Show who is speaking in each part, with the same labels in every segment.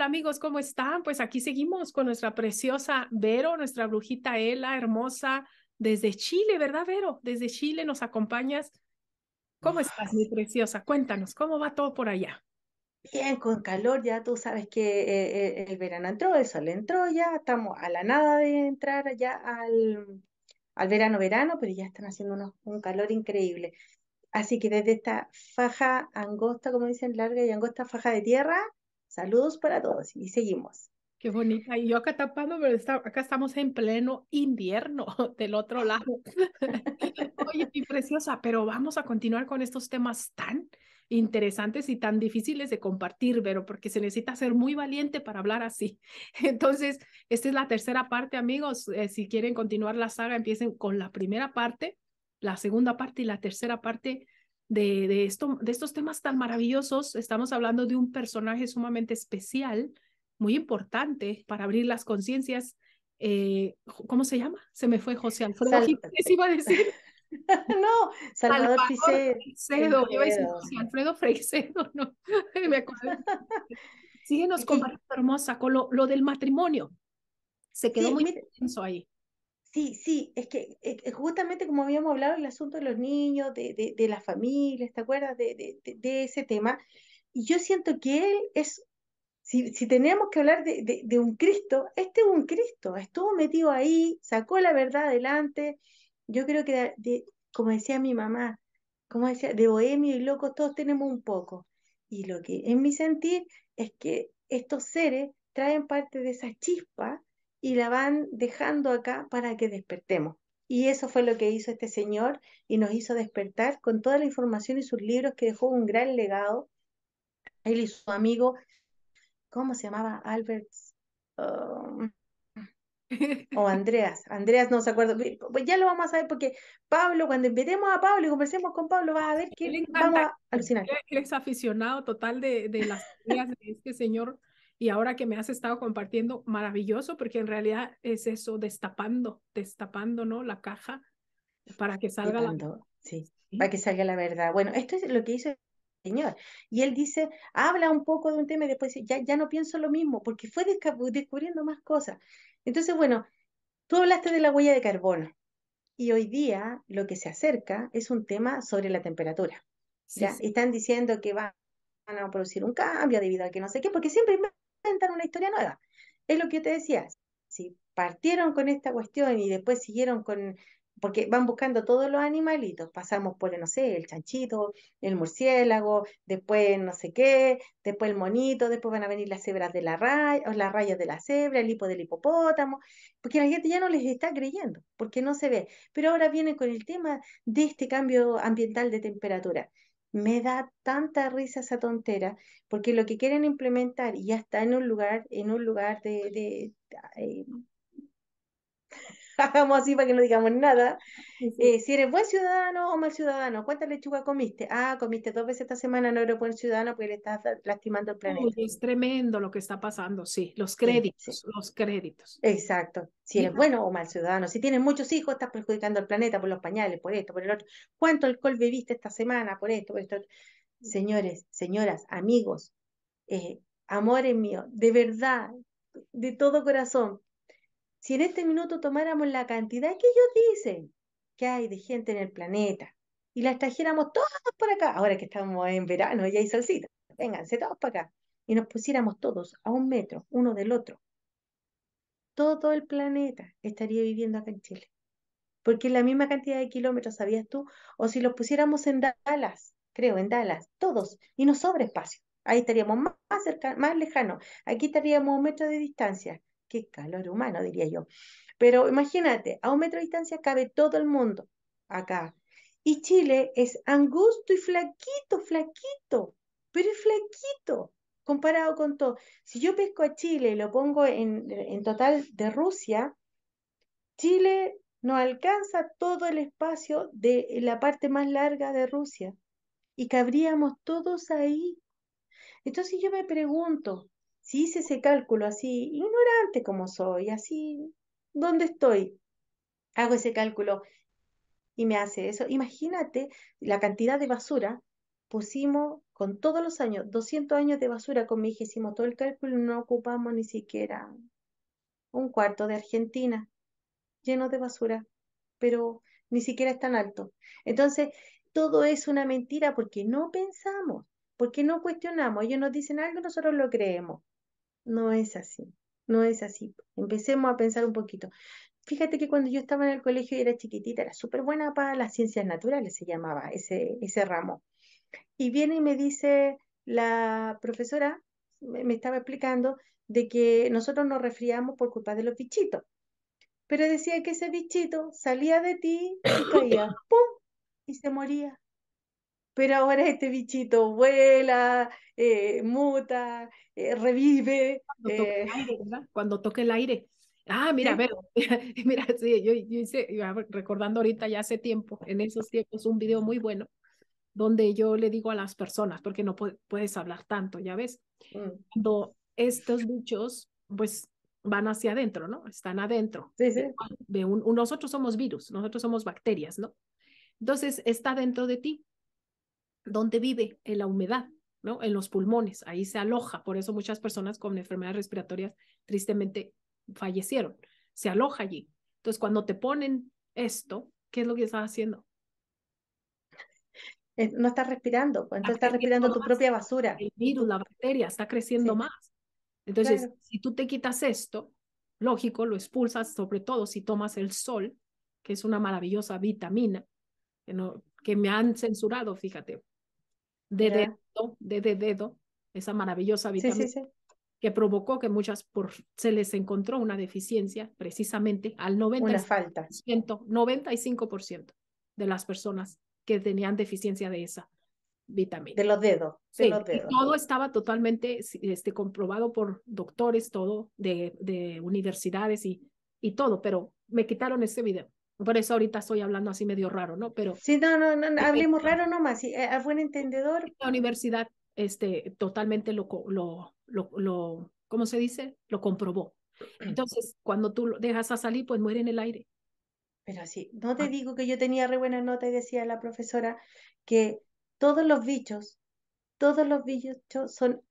Speaker 1: Hola amigos, ¿cómo están? Pues aquí seguimos con nuestra preciosa Vero, nuestra brujita Ela, hermosa, desde Chile, ¿verdad, Vero? Desde Chile nos acompañas. ¿Cómo estás, mi preciosa? Cuéntanos, ¿cómo va todo por allá?
Speaker 2: Bien, con calor, ya tú sabes que eh, eh, el verano entró, el sol entró, ya estamos a la nada de entrar ya al, al verano, verano, pero ya están haciendo unos- un calor increíble. Así que desde esta faja angosta, como dicen, larga y angosta faja de tierra, saludos para todos y seguimos.
Speaker 1: Qué bonita. Y yo acá tapando, pero está- acá estamos en pleno invierno del otro lado. Oye, mi preciosa, pero vamos a continuar con estos temas tan interesantes y tan difíciles de compartir, pero porque se necesita ser muy valiente para hablar así. Entonces, esta es la tercera parte, amigos. Eh, si quieren continuar la saga, empiecen con la primera parte, la segunda parte y la tercera parte de, de, esto, de estos temas tan maravillosos. Estamos hablando de un personaje sumamente especial, muy importante para abrir las conciencias. Eh, ¿Cómo se llama? Se me fue José Alfredo
Speaker 2: Sal-
Speaker 1: Jiménez, iba a decir.
Speaker 2: No, Salvador
Speaker 1: Salvador yo iba a decir. José Alfredo Freixedo, no, me acordé. Síguenos
Speaker 2: que,
Speaker 1: compartiendo, hermosa, con lo, lo del matrimonio. Se quedó
Speaker 2: sí,
Speaker 1: muy
Speaker 2: mire,
Speaker 1: intenso ahí.
Speaker 2: Sí, sí, es que justamente como habíamos hablado, el asunto de los niños, de, de, de las familias, ¿te acuerdas de, de, ese tema? Y yo siento que él es, si, si tenemos que hablar de, un Cristo, este es un Cristo, estuvo metido ahí, sacó la verdad adelante. Yo creo que, como decía mi mamá, como decía, de bohemio y locos todos tenemos un poco. Y lo que en mi sentir es que estos seres traen parte de esa chispa y la van dejando acá para que despertemos. Y eso fue lo que hizo este señor y nos hizo despertar con toda la información y sus libros que dejó un gran legado. Él y su amigo, ¿cómo se llamaba? Albert um, o Andreas. Andreas no se acuerda. Pues ya lo vamos a saber porque Pablo, cuando invitemos a Pablo y conversemos con Pablo, vas a ver que vamos a alucinar.
Speaker 1: él es aficionado total de, de las ideas de este señor. Y ahora que me has estado compartiendo, maravilloso, porque en realidad es eso, destapando, destapando, ¿no? La caja para que salga la...
Speaker 2: Sí,
Speaker 1: ¿sí?
Speaker 2: para que salga la verdad. Bueno, esto es lo que hizo el Señor. Y él dice, habla un poco de un tema y después ya, ya no pienso lo mismo, porque fue descubriendo más cosas. Entonces, bueno, tú hablaste de la huella de carbono y hoy día lo que se acerca es un tema sobre la temperatura,
Speaker 1: Sí,
Speaker 2: ¿ya?
Speaker 1: sí.
Speaker 2: Están diciendo que van a producir un cambio debido a que no sé qué, porque siempre inventan una historia nueva. Es lo que yo te decía, si partieron con esta cuestión y después siguieron con, porque van buscando todos los animalitos, pasamos por, no sé, el chanchito, el murciélago, después no sé qué, después el monito, después van a venir las cebras de la raya, o las rayas de la cebra, el hipo del hipopótamo, porque la gente ya no les está creyendo, porque no se ve. Pero ahora vienen con el tema de este cambio ambiental de temperatura. Me da tanta risa esa tontera, porque lo que quieren implementar ya está en un lugar, en un lugar de, de- eh, hagamos así para que no digamos nada,
Speaker 1: Sí, sí.
Speaker 2: eh, si eres buen ciudadano o mal ciudadano, ¿cuánta lechuga comiste? Ah, comiste dos veces esta semana, no eres buen ciudadano porque le estás lastimando el
Speaker 1: Uy,
Speaker 2: planeta.
Speaker 1: es tremendo lo que está pasando, sí, los
Speaker 2: Sí, sí,
Speaker 1: créditos, los créditos.
Speaker 2: exacto. Si eres bueno o mal ciudadano, si tienes muchos hijos, estás perjudicando al planeta por los pañales, por esto, por el otro. ¿Cuánto alcohol bebiste esta semana? Por esto, por esto. Señores, señoras, amigos, eh, amores míos, de verdad, de todo corazón, si en este minuto tomáramos la cantidad que ellos dicen que hay de gente en el planeta y las trajéramos todas para acá, ahora que estamos en verano y hay solcito, vénganse todos para acá, y nos pusiéramos todos a un metro uno del otro, todo el planeta estaría viviendo acá en Chile. Porque la misma cantidad de kilómetros, ¿sabías tú? O si los pusiéramos en Dallas, creo, en Dallas, todos, y nos sobra espacio. Ahí estaríamos más, más cerca, más lejanos. Aquí estaríamos a un metro de distancia. Qué calor humano, diría yo. Pero imagínate, a un metro de distancia cabe todo el mundo acá. Y Chile es angusto y flaquito, flaquito, pero es flaquito comparado con todo. Si yo pesco a Chile y lo pongo en, en total de Rusia, Chile no alcanza todo el espacio de la parte más larga de Rusia y cabríamos todos ahí. Entonces yo me pregunto, si hice ese cálculo así, ignorante como soy, así, ¿dónde estoy? Hago ese cálculo y me hace eso. Imagínate la cantidad de basura pusimos con todos los años, 200 años de basura, con mi hija hicimos todo el cálculo no ocupamos ni siquiera un cuarto de Argentina lleno de basura, pero ni siquiera es tan alto. Entonces, todo es una mentira porque no pensamos, porque no cuestionamos. Ellos nos dicen algo, nosotros lo creemos. No es así, no es así. Empecemos a pensar un poquito. Fíjate que cuando yo estaba en el colegio y era chiquitita, era súper buena para las ciencias naturales, se llamaba ese, ese ramo. Y viene y me dice la profesora, me, estaba explicando de que nosotros nos resfriamos por culpa de los bichitos. Pero decía que ese bichito salía de ti y caía, ¡pum! y se moría. Pero ahora este bichito vuela, eh, muta, eh, revive.
Speaker 1: Cuando toque el eh. aire, ¿verdad? Cuando toque el aire. Ah, mira, a ver, mira, sí, yo, yo hice, recordando ahorita ya hace tiempo, en esos tiempos, un video muy bueno donde yo le digo a las personas, porque no puedes hablar tanto, ya ves, mm. cuando estos bichos, pues van hacia adentro, ¿no? Están adentro.
Speaker 2: Sí, sí.
Speaker 1: De un, nosotros somos virus, nosotros somos bacterias, ¿no? Entonces está dentro de ti, donde vive en la humedad, ¿no? En los pulmones, ahí se aloja, por eso muchas personas con enfermedades respiratorias tristemente fallecieron, se aloja allí. Entonces cuando te ponen esto, ¿qué es lo que estás haciendo?
Speaker 2: No estás respirando, pues, entonces estás respirando tu propia basura.
Speaker 1: El virus, la bacteria está creciendo más. Entonces, si tú te quitas esto, lógico, lo expulsas, sobre todo si tomas el sol, que es una maravillosa vitamina, que, no, que me han censurado, fíjate, de dedo, de, dedo, esa maravillosa vitamina que provocó que muchas por, se les encontró una deficiencia precisamente al 90%,
Speaker 2: una falta.
Speaker 1: 95% de las personas que tenían deficiencia de esa vitamina.
Speaker 2: De los dedos.
Speaker 1: sí,
Speaker 2: los dedos.
Speaker 1: todo estaba totalmente este, comprobado por doctores, todo, de, de universidades y, y todo, pero me quitaron ese video. Por eso ahorita estoy hablando así medio raro, ¿no? Pero.
Speaker 2: Sí, no, no, no, hablemos raro nomás. Sí, a buen entendedor.
Speaker 1: La universidad, este, totalmente lo, lo, lo, lo, ¿cómo se dice? Lo comprobó. Entonces, cuando tú lo dejas a salir, pues muere en el aire.
Speaker 2: Pero sí, no te ah. digo que yo tenía re buena nota y decía la profesora que todos los bichos, todos los bichos son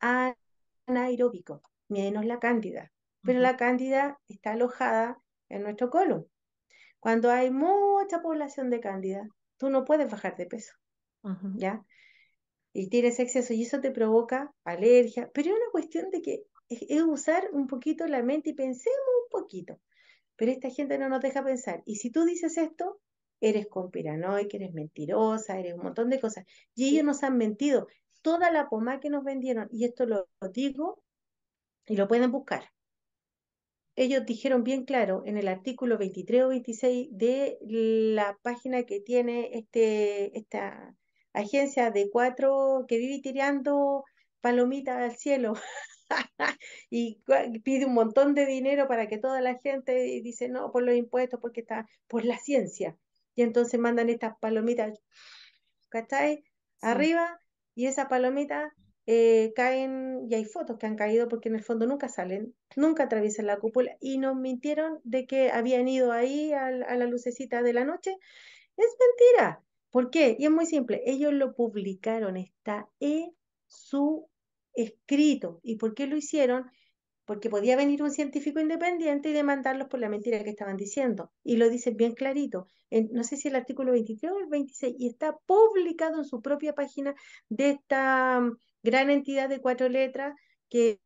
Speaker 2: anaeróbicos, menos la cándida. Pero la cándida está alojada en nuestro colon. Cuando hay mucha población de cándida, tú no puedes bajar de peso, ¿ya? Y tienes exceso y eso te provoca alergia, pero es una cuestión de que es usar un poquito la mente y pensemos un poquito pero esta gente no nos deja pensar. Y si tú dices esto, eres conspiranoica, eres mentirosa, eres un montón de cosas. Y ellos nos han mentido. Toda la pomada que nos vendieron, y esto lo, digo y lo pueden buscar. Ellos dijeron bien claro en el artículo 23 o 26 de la página que tiene este, esta agencia de cuatro que vive tirando palomitas al cielo. y pide un montón de dinero para que toda la gente dice, no, por los impuestos, porque está por la ciencia. Y entonces mandan estas palomitas, ¿cachai? Arriba, y esas palomitas eh, caen, y hay fotos que han caído porque en el fondo nunca salen, nunca atraviesan la cúpula, y nos mintieron de que habían ido ahí a, a la lucecita de la noche. Es mentira. ¿Por qué? Y es muy simple, ellos lo publicaron, está en su escrito. ¿Y por qué lo hicieron? Porque podía venir un científico independiente y demandarlos por la mentira que estaban diciendo. Y lo dicen bien clarito. No sé si el artículo 23 o el 26, y está publicado en su propia página de esta mm, gran entidad de cuatro letras que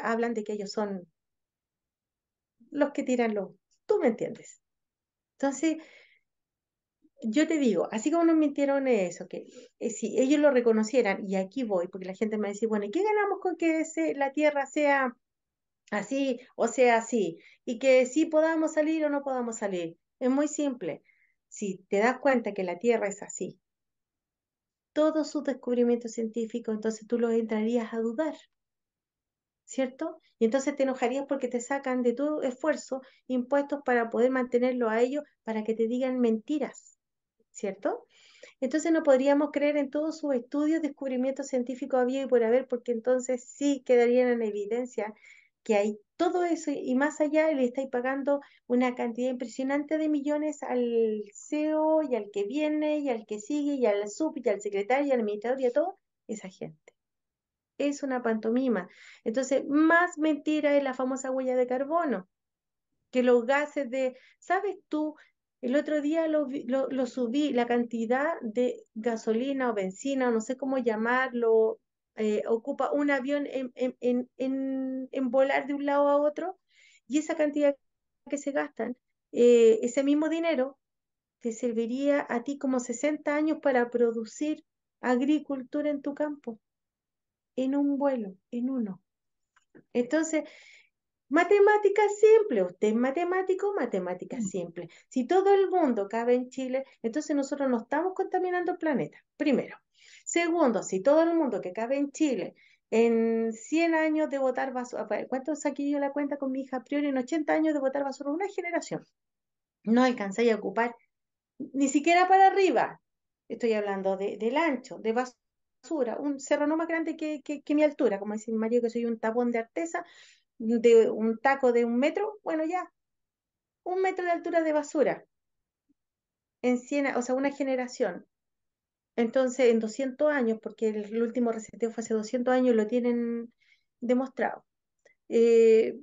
Speaker 2: hablan de que ellos son los que tiran los... Tú me entiendes. Entonces, yo te digo, así como nos mintieron eso, que eh, si ellos lo reconocieran, y aquí voy, porque la gente me dice, bueno, ¿y qué ganamos con que la Tierra sea así o sea así? Y que sí podamos salir o no podamos salir. Es muy simple. Si te das cuenta que la Tierra es así, todos sus descubrimientos científicos, entonces tú los entrarías a dudar. ¿Cierto? Y entonces te enojarías porque te sacan de tu esfuerzo impuestos para poder mantenerlo a ellos, para que te digan mentiras. ¿cierto? Entonces no podríamos creer en todos sus estudios, descubrimientos científicos había y por haber, porque entonces sí quedarían en evidencia que hay todo eso y más allá le estáis pagando una cantidad impresionante de millones al CEO y al que viene y al que sigue y al sub y al secretario y al administrador y a todo esa gente. Es una pantomima. Entonces, más mentira es la famosa huella de carbono, que los gases de, ¿sabes tú? El otro día lo, lo, subí, la cantidad de gasolina o benzina, no sé cómo llamarlo, eh, ocupa un avión en, en, en, en, volar de un lado a otro, y esa cantidad que se gastan, eh, ese mismo dinero te serviría a ti como 60 años para producir agricultura en tu campo, en un vuelo, en uno. Entonces, Matemática simple, usted es matemático, matemática
Speaker 1: Mm.
Speaker 2: simple. Si todo el mundo cabe en Chile, entonces nosotros no estamos contaminando el planeta, primero. Segundo, si todo el mundo que cabe en Chile en 100 años de botar basura, ¿cuánto saqué yo la cuenta con mi hija a priori? En 80 años de botar basura, una generación. No alcanzáis a ocupar ni siquiera para arriba. Estoy hablando de, del ancho, de basura, un cerro no más grande que mi altura, como dice mi marido que soy un tapón de artesa, de un taco de un metro, bueno, ya, un metro de altura de basura en 100, o sea, una generación. Entonces, en 200 años, porque el, último reseteo fue hace 200 años, lo tienen demostrado. Eh,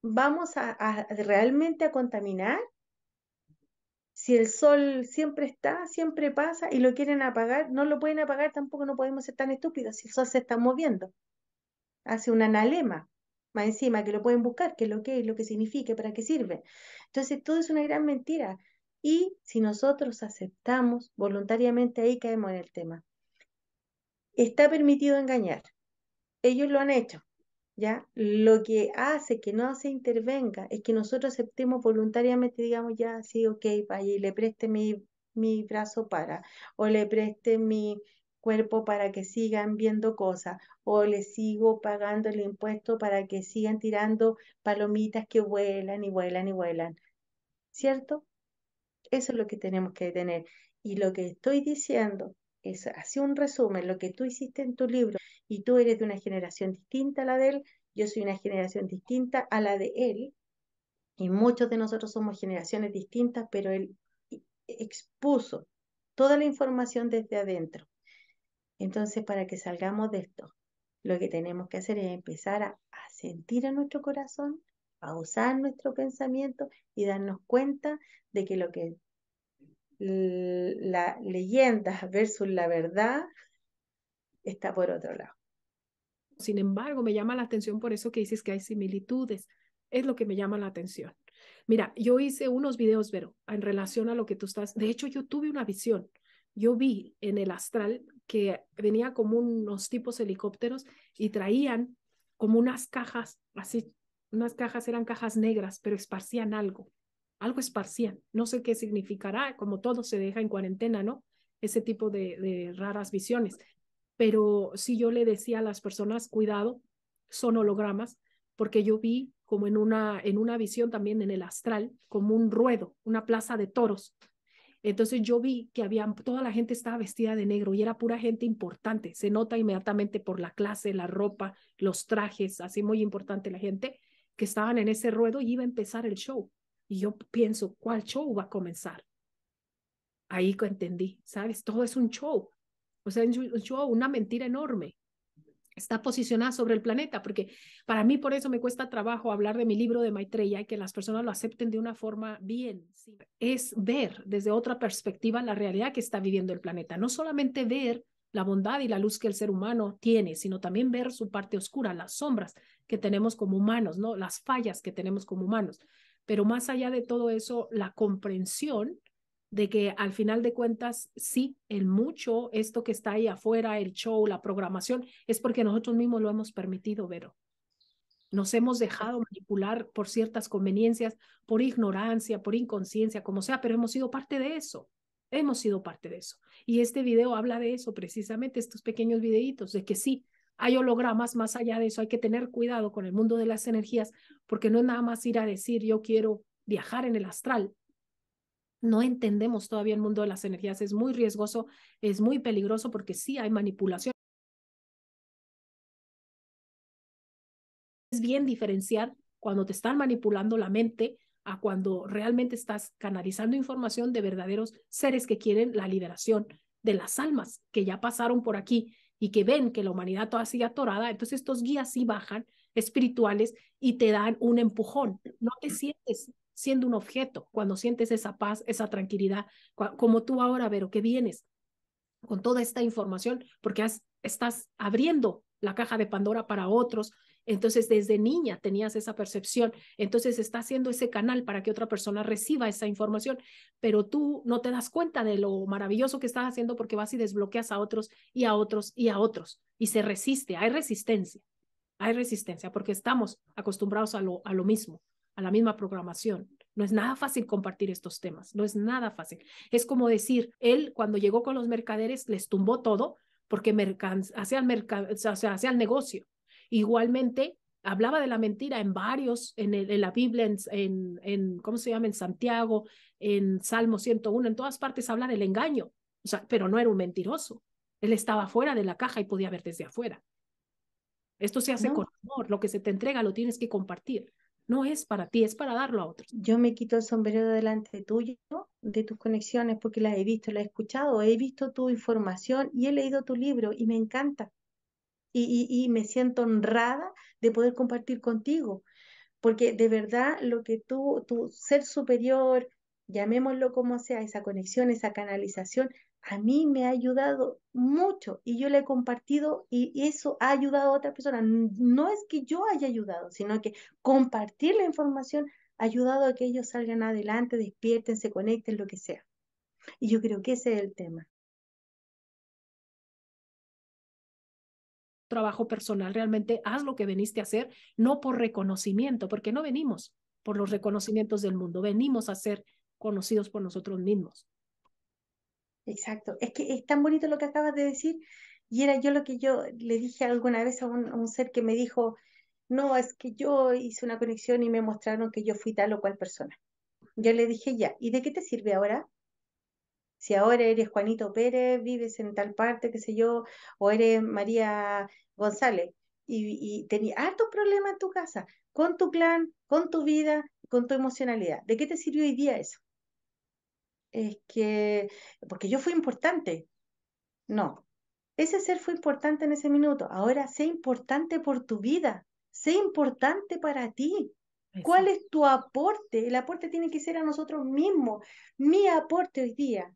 Speaker 2: ¿Vamos a, realmente a contaminar? Si el sol siempre está, siempre pasa y lo quieren apagar, no lo pueden apagar, tampoco no podemos ser tan estúpidos si el sol se está moviendo. Hace un analema más encima, que lo pueden buscar, qué es lo que es, lo que significa, para qué sirve. Entonces, todo es una gran mentira. Y si nosotros aceptamos voluntariamente, ahí caemos en el tema. Está permitido engañar. Ellos lo han hecho. ¿Ya? Lo que hace que no se intervenga es que nosotros aceptemos voluntariamente, digamos, ya, sí, ok, vaya y le preste mi, mi brazo para, o le preste mi, cuerpo para que sigan viendo cosas o les sigo pagando el impuesto para que sigan tirando palomitas que vuelan y vuelan y vuelan. ¿Cierto? Eso es lo que tenemos que tener. Y lo que estoy diciendo es, así un resumen, lo que tú hiciste en tu libro y tú eres de una generación distinta a la de él, yo soy una generación distinta a la de él, y muchos de nosotros somos generaciones distintas, pero él expuso toda la información desde adentro. Entonces, para que salgamos de esto, lo que tenemos que hacer es empezar a, a sentir en nuestro corazón, a usar nuestro pensamiento y darnos cuenta de que lo que la leyenda versus la verdad está por otro lado.
Speaker 1: Sin embargo, me llama la atención por eso que dices que hay similitudes. Es lo que me llama la atención. Mira, yo hice unos videos, Vero, en relación a lo que tú estás. De hecho, yo tuve una visión. Yo vi en el astral que venía como unos tipos helicópteros y traían como unas cajas, así, unas cajas eran cajas negras, pero esparcían algo, algo esparcían. No sé qué significará, como todo se deja en cuarentena, ¿no? Ese tipo de, de raras visiones. Pero sí yo le decía a las personas, cuidado, son hologramas, porque yo vi como en una, en una visión también en el astral, como un ruedo, una plaza de toros, entonces yo vi que había, toda la gente estaba vestida de negro y era pura gente importante. Se nota inmediatamente por la clase, la ropa, los trajes, así muy importante la gente que estaban en ese ruedo y iba a empezar el show. Y yo pienso, ¿cuál show va a comenzar? Ahí entendí, ¿sabes? Todo es un show. O sea, un show, una mentira enorme está posicionada sobre el planeta, porque para mí por eso me cuesta trabajo hablar de mi libro de Maitreya y que las personas lo acepten de una forma bien. Es ver desde otra perspectiva la realidad que está viviendo el planeta, no solamente ver la bondad y la luz que el ser humano tiene, sino también ver su parte oscura, las sombras que tenemos como humanos, ¿no? Las fallas que tenemos como humanos. Pero más allá de todo eso, la comprensión de que al final de cuentas, sí, el mucho, esto que está ahí afuera, el show, la programación, es porque nosotros mismos lo hemos permitido, Vero. Nos hemos dejado manipular por ciertas conveniencias, por ignorancia, por inconsciencia, como sea, pero hemos sido parte de eso. Hemos sido parte de eso. Y este video habla de eso, precisamente, estos pequeños videitos, de que sí, hay hologramas, más allá de eso, hay que tener cuidado con el mundo de las energías, porque no es nada más ir a decir, yo quiero viajar en el astral, no entendemos todavía el mundo de las energías, es muy riesgoso, es muy peligroso porque sí hay manipulación. bien diferenciar cuando te están manipulando la mente a cuando realmente estás canalizando información de verdaderos seres que quieren la liberación de las almas que ya pasaron por aquí y que ven que la humanidad toda sigue atorada, entonces estos guías sí bajan espirituales y te dan un empujón. No te sientes siendo un objeto cuando sientes esa paz, esa tranquilidad, como tú ahora, Vero, que vienes con toda esta información, porque estás abriendo la caja de Pandora para otros. Entonces, desde niña tenías esa percepción. Entonces, está haciendo ese canal para que otra persona reciba esa información, pero tú no te das cuenta de lo maravilloso que estás haciendo porque vas y desbloqueas a otros y a otros y a otros. Y se resiste, hay resistencia, hay resistencia porque estamos acostumbrados a lo, a lo mismo, a la misma programación. No es nada fácil compartir estos temas, no es nada fácil. Es como decir, él cuando llegó con los mercaderes les tumbó todo porque hacía el, el negocio. Igualmente, hablaba de la mentira en varios, en, en la Biblia, en, en, ¿cómo se llama? En Santiago, en Salmo 101, en todas partes habla del engaño, o sea, pero no era un mentiroso. Él estaba fuera de la caja y podía ver desde afuera. Esto se hace con amor, lo que se te entrega lo tienes que compartir. No es para ti, es para darlo a otros.
Speaker 2: Yo me quito el sombrero delante tuyo, de tus conexiones, porque las he visto, las he escuchado, he visto tu información y he leído tu libro y me encanta. Y, me siento honrada de poder compartir contigo, porque de verdad lo que tú, tu ser superior, llamémoslo como sea, esa conexión, esa canalización, a mí me ha ayudado mucho y yo le he compartido y eso ha ayudado a otra persona. No es que yo haya ayudado, sino que compartir la información ha ayudado a que ellos salgan adelante, despierten, se conecten, lo que sea. Y yo creo que ese es el tema.
Speaker 1: Trabajo personal, realmente haz lo que veniste a hacer, no por reconocimiento, porque no venimos por los reconocimientos del mundo, venimos a ser conocidos por nosotros mismos.
Speaker 2: Exacto. Es que es tan bonito lo que acabas de decir. Y era yo lo que yo le dije alguna vez a un, ser que me dijo, no, es que yo hice una conexión y me mostraron que yo fui tal o cual persona. Yo le dije, ya, ¿y de qué te sirve ahora? Si ahora eres Juanito Pérez, vives en tal parte, qué sé yo, o eres María González, y, y tenías hartos problemas en tu casa, con tu clan, con tu vida, con tu emocionalidad. ¿De qué te sirvió hoy día eso? es que, porque yo fui importante. No, ese ser fue importante en ese minuto. Ahora sé importante por tu vida, sé importante para ti. ¿Cuál es tu aporte? El aporte tiene que ser a nosotros mismos. Mi aporte hoy día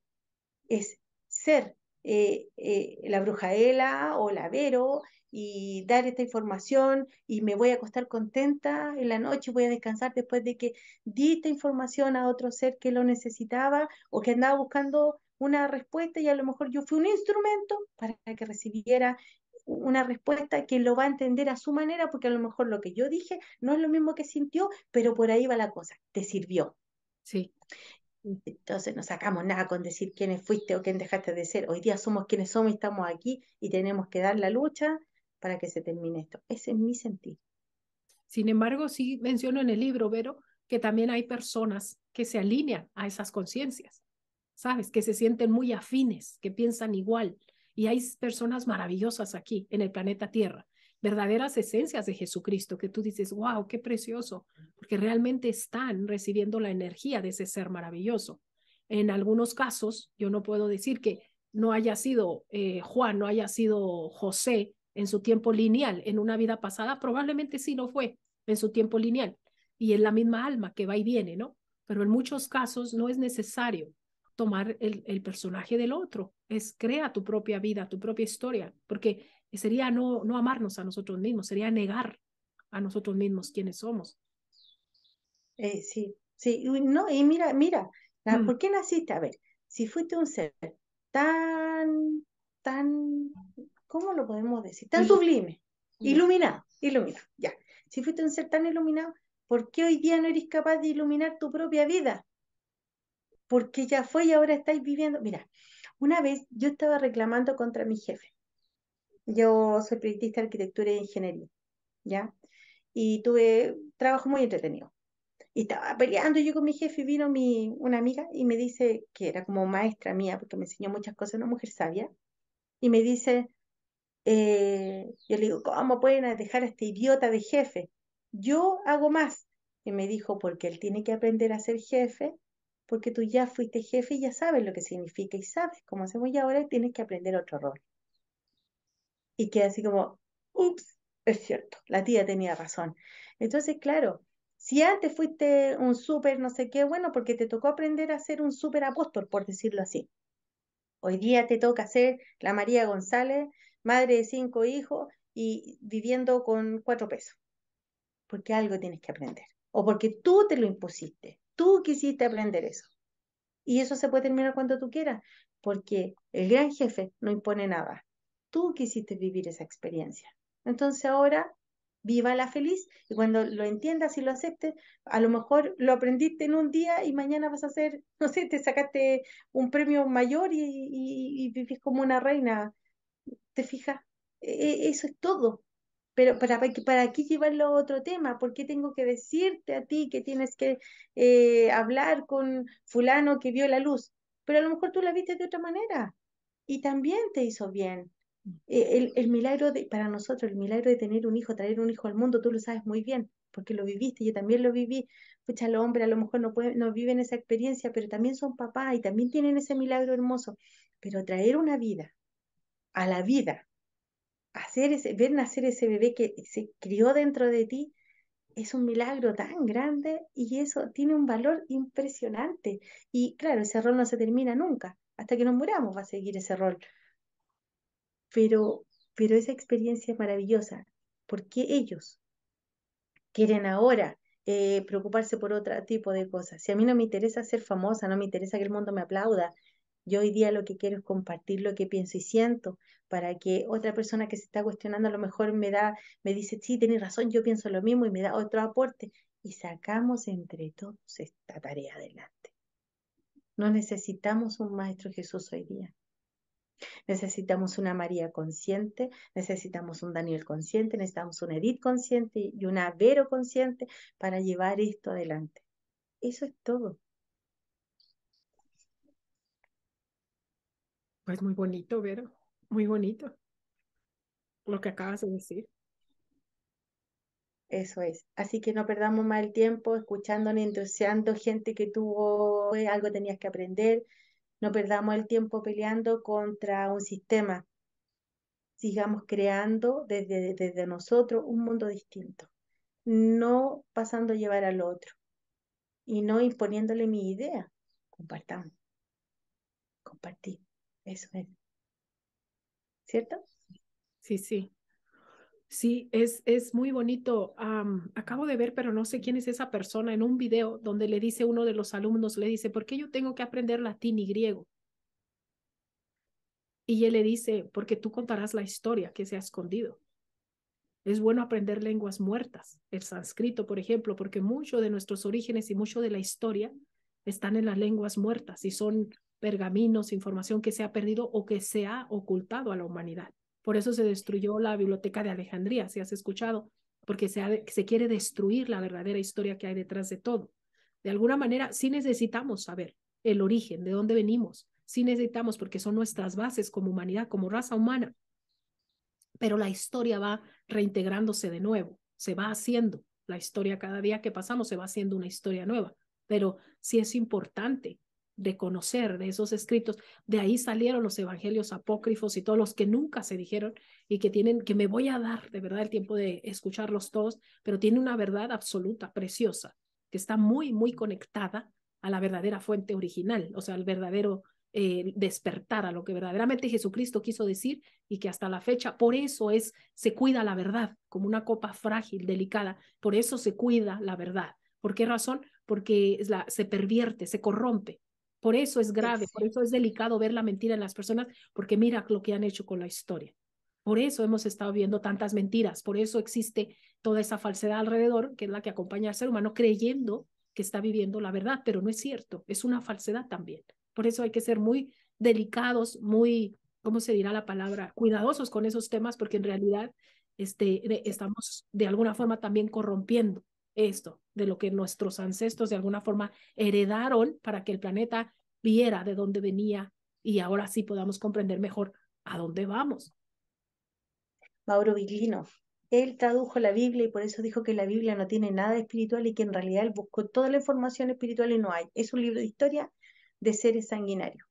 Speaker 2: es ser eh, eh, la brujaela o la Vero y dar esta información y me voy a acostar contenta en la noche, voy a descansar después de que di esta información a otro ser que lo necesitaba o que andaba buscando una respuesta y a lo mejor yo fui un instrumento para que recibiera una respuesta que lo va a entender a su manera, porque a lo mejor lo que yo dije no es lo mismo que sintió, pero por ahí va la cosa, te sirvió.
Speaker 1: Sí.
Speaker 2: Entonces no sacamos nada con decir quiénes fuiste o quién dejaste de ser. Hoy día somos quienes somos y estamos aquí y tenemos que dar la lucha para que se termine esto. Ese es mi sentido.
Speaker 1: Sin embargo, sí menciono en el libro, Vero, que también hay personas que se alinean a esas conciencias, ¿sabes? Que se sienten muy afines, que piensan igual. Y hay personas maravillosas aquí en el planeta Tierra, verdaderas esencias de Jesucristo, que tú dices, wow, qué precioso, porque realmente están recibiendo la energía de ese ser maravilloso. En algunos casos, yo no puedo decir que no haya sido eh, Juan, no haya sido José, en su tiempo lineal, en una vida pasada, probablemente sí no fue en su tiempo lineal y en la misma alma que va y viene, ¿no? Pero en muchos casos no es necesario tomar el, el personaje del otro, es crea tu propia vida, tu propia historia, porque sería no, no amarnos a nosotros mismos, sería negar a nosotros mismos quiénes somos.
Speaker 2: Eh, sí, sí, no, y mira, mira, mm. ¿por qué naciste? A ver, si fuiste un ser tan, tan ¿cómo lo podemos decir? Tan sublime, iluminado, iluminado, ya. Si fuiste un ser tan iluminado, ¿por qué hoy día no eres capaz de iluminar tu propia vida? Porque ya fue y ahora estáis viviendo. Mira, una vez yo estaba reclamando contra mi jefe. Yo soy proyectista de arquitectura e ingeniería, ¿ya? Y tuve trabajo muy entretenido. Y estaba peleando yo con mi jefe y vino mi, una amiga y me dice, que era como maestra mía, porque me enseñó muchas cosas, una mujer sabia, y me dice, eh, yo le digo, ¿cómo pueden dejar a este idiota de jefe? yo hago más. Y me dijo, porque él tiene que aprender a ser jefe, porque tú ya fuiste jefe y ya sabes lo que significa y sabes cómo hacemos y ahora tienes que aprender otro rol. Y queda así como, ups, es cierto, la tía tenía razón. Entonces, claro, si antes fuiste un súper no sé qué, bueno, porque te tocó aprender a ser un súper apóstol, por decirlo así. Hoy día te toca ser la María González, madre de cinco hijos y viviendo con cuatro pesos. Porque algo tienes que aprender. O porque tú te lo impusiste. Tú quisiste aprender eso. Y eso se puede terminar cuando tú quieras. Porque el gran jefe no impone nada. Tú quisiste vivir esa experiencia. Entonces ahora viva la feliz y cuando lo entiendas y lo aceptes, a lo mejor lo aprendiste en un día y mañana vas a hacer, no sé, te sacaste un premio mayor y, y, vivís como una reina. ¿Te fijas? E, e, eso es todo. Pero para, para aquí llevarlo a otro tema, ¿por qué tengo que decirte a ti que tienes que eh, hablar con fulano que vio la luz? Pero a lo mejor tú la viste de otra manera y también te hizo bien. Eh, el, el, milagro de, para nosotros, el milagro de tener un hijo, traer un hijo al mundo, tú lo sabes muy bien, porque lo viviste, yo también lo viví. Pucha, los hombres a lo mejor no, no viven esa experiencia, pero también son papás y también tienen ese milagro hermoso. Pero traer una vida a la vida, hacer ese, ver nacer ese bebé que se crió dentro de ti, es un milagro tan grande y eso tiene un valor impresionante. Y claro, ese rol no se termina nunca. Hasta que nos muramos va a seguir ese rol pero, pero esa experiencia es maravillosa. ¿Por qué ellos quieren ahora eh, preocuparse por otro tipo de cosas? Si a mí no me interesa ser famosa, no me interesa que el mundo me aplauda, yo hoy día lo que quiero es compartir lo que pienso y siento para que otra persona que se está cuestionando a lo mejor me da, me dice, sí, tienes razón, yo pienso lo mismo y me da otro aporte y sacamos entre todos esta tarea adelante. No necesitamos un maestro Jesús hoy día. Necesitamos una María consciente, necesitamos un Daniel consciente, necesitamos una Edith consciente y una Vero consciente para llevar esto adelante. Eso es todo.
Speaker 1: Pues muy bonito, Vero, muy bonito lo que acabas de decir.
Speaker 2: Eso es. Así que no perdamos más el tiempo escuchando ni entusiasmando gente que tuvo algo tenías que aprender, no perdamos el tiempo peleando contra un sistema. Sigamos creando desde, desde nosotros un mundo distinto, no pasando a llevar al otro y no imponiéndole mi idea. Compartamos. Compartir. Eso es. ¿Cierto?
Speaker 1: Sí, sí. Sí, es, es muy bonito. acabo de ver, pero no sé quién es esa persona en un video donde le dice uno de los alumnos, le dice, ¿por qué yo tengo que aprender latín y griego? Y él le dice, porque tú contarás la historia que se ha escondido. Es bueno aprender lenguas muertas, el sánscrito, por ejemplo, porque mucho de nuestros orígenes y mucho de la historia están en las lenguas muertas y son pergaminos, información que se ha perdido o que se ha ocultado a la humanidad. Por eso se destruyó la biblioteca de Alejandría, si has escuchado, porque se, se quiere destruir la verdadera historia que hay detrás de todo. De alguna manera, sí necesitamos saber el origen, de dónde venimos, sí necesitamos porque son nuestras bases como humanidad, como raza humana. Pero la historia va reintegrándose de nuevo, se va haciendo. La historia cada día que pasamos se va haciendo una historia nueva. Pero sí es importante de conocer de esos escritos. De ahí salieron los evangelios apócrifos y todos los que nunca se dijeron y que tienen, que me voy a dar de verdad el tiempo de escucharlos todos, pero tiene una verdad absoluta, preciosa, que está muy, muy conectada a la verdadera fuente original, o sea, al verdadero eh, despertar, a lo que verdaderamente Jesucristo quiso decir y que hasta la fecha, por eso es, se cuida la verdad como una copa frágil, delicada, por eso se cuida la verdad. ¿Por qué razón? Porque es la, se pervierte, se corrompe. Por eso es grave, por eso es delicado ver la mentira en las personas, porque mira lo que han hecho con la historia. Por eso hemos estado viendo tantas mentiras, por eso existe toda esa falsedad alrededor, que es la que acompaña al ser humano creyendo que está viviendo la verdad, pero no es cierto, es una falsedad también. Por eso hay que ser muy delicados, muy, ¿cómo se dirá la palabra? Cuidadosos con esos temas, porque en realidad este, estamos de alguna forma también corrompiendo esto, de lo que nuestros ancestros de alguna forma heredaron para que el planeta viera de dónde venía y ahora sí podamos comprender mejor a dónde vamos.
Speaker 2: Mauro Viglino, él tradujo la Biblia y por eso dijo que la Biblia no tiene nada espiritual y que en realidad él buscó toda la información espiritual y no hay. Es un libro de historia de seres sanguinarios.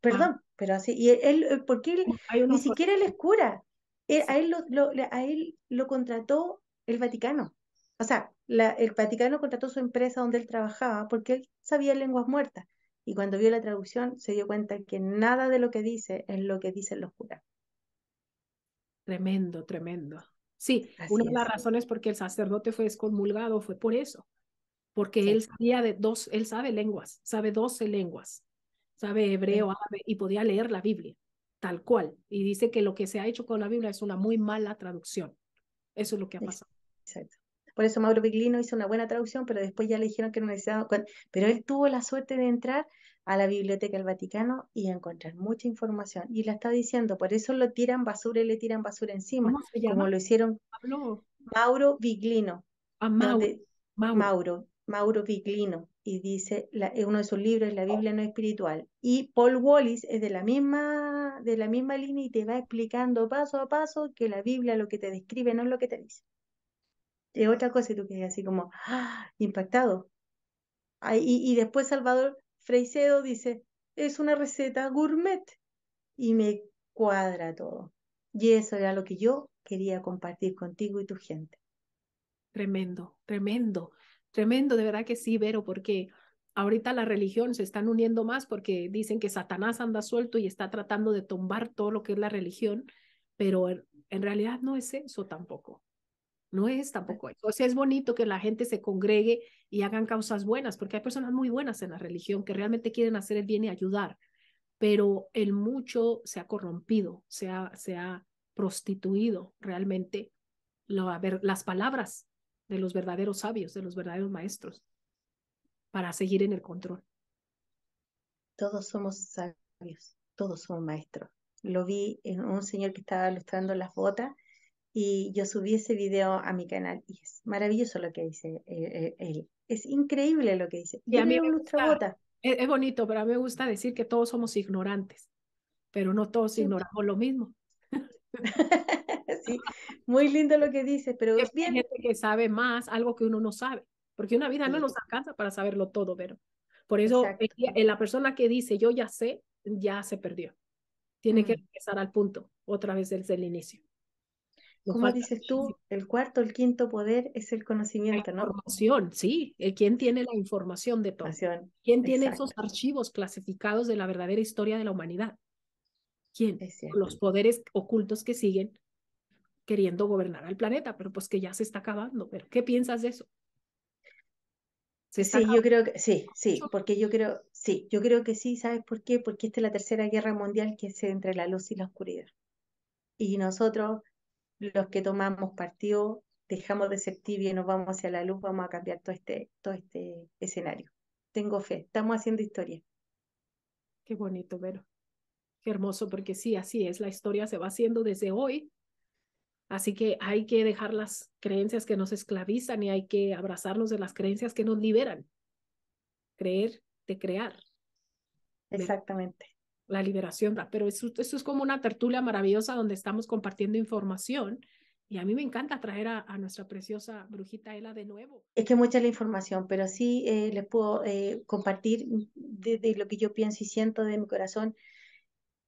Speaker 2: Perdón,
Speaker 1: Ah.
Speaker 2: pero así, y él, él- porque él
Speaker 1: Hay
Speaker 2: ni siquiera él es cura, Él-
Speaker 1: Sí.
Speaker 2: a, él lo, lo- a él lo contrató el Vaticano. O sea, la- el Vaticano contrató su empresa donde él trabajaba porque él sabía lenguas muertas. Y cuando vio la traducción se dio cuenta que nada de lo que dice es lo que dicen los curas.
Speaker 1: Tremendo, tremendo. Sí,
Speaker 2: Así
Speaker 1: una de las
Speaker 2: es.
Speaker 1: razones por qué el sacerdote fue excomulgado fue por eso, porque
Speaker 2: Sí.
Speaker 1: él sabía de dos, él sabe lenguas, sabe 12 lenguas, sabe hebreo, árabe y podía leer la Biblia, tal cual. Y dice que lo que se ha hecho con la Biblia es una muy mala traducción. Eso es lo que ha pasado.
Speaker 2: Exacto. Por eso Mauro Piglino hizo una buena traducción, pero después ya le dijeron que no necesitaba. Pero él tuvo la suerte de entrar a la Biblioteca del Vaticano y encontrar mucha información. Y la está diciendo, por eso lo tiran basura y le tiran basura encima,
Speaker 1: ¿Cómo se
Speaker 2: como lo hicieron
Speaker 1: Pablo,
Speaker 2: Mauro Viglino,
Speaker 1: a Mauro,
Speaker 2: donde
Speaker 1: Mauro.
Speaker 2: Mauro, Mauro Viglino, y dice, la, uno de sus libros, La Biblia no es espiritual. Y Paul Wallis es de la misma, de la misma línea y te va explicando paso a paso que la Biblia lo que te describe no es lo que te dice. Es otra cosa y tú quedas así como ¡ah! impactado. Y, y después Salvador Freixedo dice, es una receta gourmet y me cuadra todo. Y eso era lo que yo quería compartir contigo y tu gente.
Speaker 1: Tremendo, tremendo, tremendo, de verdad que sí, Vero, porque ahorita la religión se están uniendo más porque dicen que Satanás anda suelto y está tratando de tumbar todo lo que es la religión, pero en realidad no es eso tampoco. No es tampoco eso. O sea, es bonito que la gente se congregue y hagan causas buenas, porque hay personas muy buenas en la religión que realmente quieren hacer el bien y ayudar, pero el mucho se ha corrompido, se ha, se ha prostituido realmente lo, a las palabras de los verdaderos sabios, de los verdaderos maestros, para seguir en el control.
Speaker 2: Todos somos sabios, todos somos maestros. Lo vi en un señor que estaba ilustrando las botas y yo subí ese video a mi canal y es maravilloso lo que dice eh, eh, él. Es increíble lo que dice.
Speaker 1: Y
Speaker 2: Y
Speaker 1: a mí me gusta,
Speaker 2: lustrabotas.
Speaker 1: es, es bonito, pero a mí me gusta decir que todos somos ignorantes, pero no todos
Speaker 2: Sí.
Speaker 1: ignoramos lo mismo.
Speaker 2: Sí, muy lindo lo que dice, pero
Speaker 1: hay
Speaker 2: bien,
Speaker 1: gente que sabe más, algo que uno no sabe, porque una vida no
Speaker 2: Sí.
Speaker 1: nos alcanza para saberlo todo, pero por eso ella- eh, la persona que dice yo ya sé, ya se perdió. Tiene que
Speaker 2: Mm.
Speaker 1: regresar al punto, otra vez desde el inicio. Nos
Speaker 2: ¿Cómo
Speaker 1: falta
Speaker 2: dices tú? El cuarto, el quinto poder es el conocimiento, ¿no?
Speaker 1: información, sí, el quién tiene la información de todo. ¿Quién tiene
Speaker 2: Exacto.
Speaker 1: esos archivos clasificados de la verdadera historia de la humanidad? ¿Quién? Los poderes ocultos que siguen queriendo gobernar al planeta, pero pues que ya se está acabando. ¿Pero qué piensas de eso?
Speaker 2: Sí, yo creo que sí, sí, porque yo creo, sí, yo creo que sí, ¿sabes por qué? Porque esta es la tercera guerra mundial que es entre la luz y la oscuridad. Y nosotros, los que tomamos partido, dejamos de ser tibios y nos vamos hacia la luz, vamos a cambiar todo este, todo este escenario. Tengo fe, estamos haciendo historia.
Speaker 1: Qué bonito, Vero. Qué hermoso, porque sí, así es, la historia se va haciendo desde hoy. Así que hay que dejar las creencias que nos esclavizan y hay que abrazarnos de las creencias que nos liberan. Creer de crear,
Speaker 2: Exactamente.
Speaker 1: La liberación. Pero eso, eso es como una tertulia maravillosa donde estamos compartiendo información y a mí me encanta traer a, nuestra preciosa brujita Ela de nuevo.
Speaker 2: Es que mucha la información, pero sí eh, les puedo eh, compartir de lo que yo pienso y siento de mi corazón.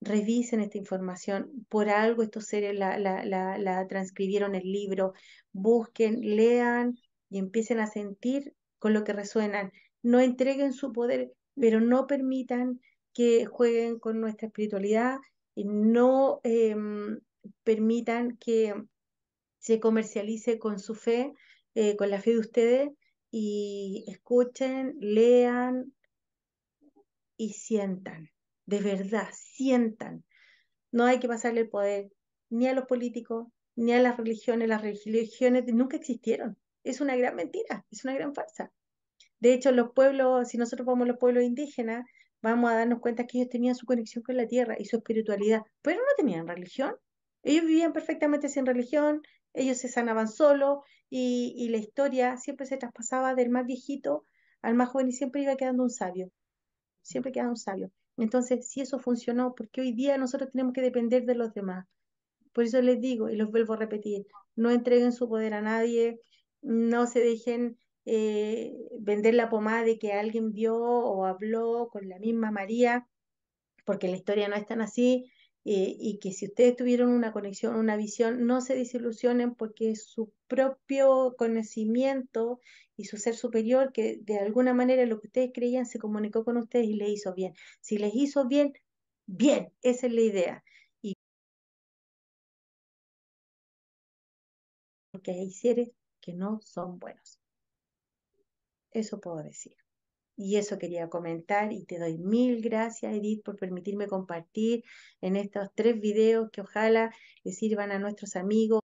Speaker 2: Revisen esta información. Por algo estos seres la, la, la, la transcribieron el libro. Busquen, lean y empiecen a sentir con lo que resuenan. No entreguen su poder, pero no permitan que jueguen con nuestra espiritualidad y no em, permitan que se comercialice con su fe, eh, con la fe de ustedes y escuchen, lean y sientan, de verdad, sientan. No hay que pasarle el poder ni a los políticos, ni a las religiones. Las religiones nunca existieron. Es una gran mentira, es una gran farsa. De hecho, los pueblos, si nosotros vamos los pueblos indígenas, vamos a darnos cuenta que ellos tenían su conexión con la tierra y su espiritualidad, pero no tenían religión. Ellos vivían perfectamente sin religión, ellos se sanaban solos y, la historia siempre se traspasaba del más viejito al más joven y siempre iba quedando un sabio, siempre quedaba un sabio. Entonces, si eso funcionó, porque hoy día nosotros tenemos que depender de los demás? Por eso les digo y los vuelvo a repetir, no entreguen su poder a nadie, no se dejen eh, vender la pomada de que alguien vio o habló con la misma María, porque la historia no es tan así. Eh, y que si ustedes tuvieron una conexión, una visión, no se desilusionen porque su propio conocimiento y su ser superior, que de alguna manera lo que ustedes creían se comunicó con ustedes y les hizo bien. Si les hizo bien, bien, esa es la idea. Y porque hay seres que no son buenos. Eso puedo decir. Y eso quería comentar y te doy mil gracias, Edith, por permitirme compartir en estos tres videos que ojalá les sirvan a nuestros amigos.